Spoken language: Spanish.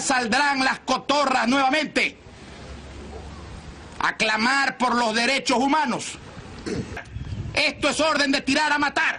Saldrán las cotorras nuevamente a clamar por los derechos humanos. Esto es orden de tirar a matar.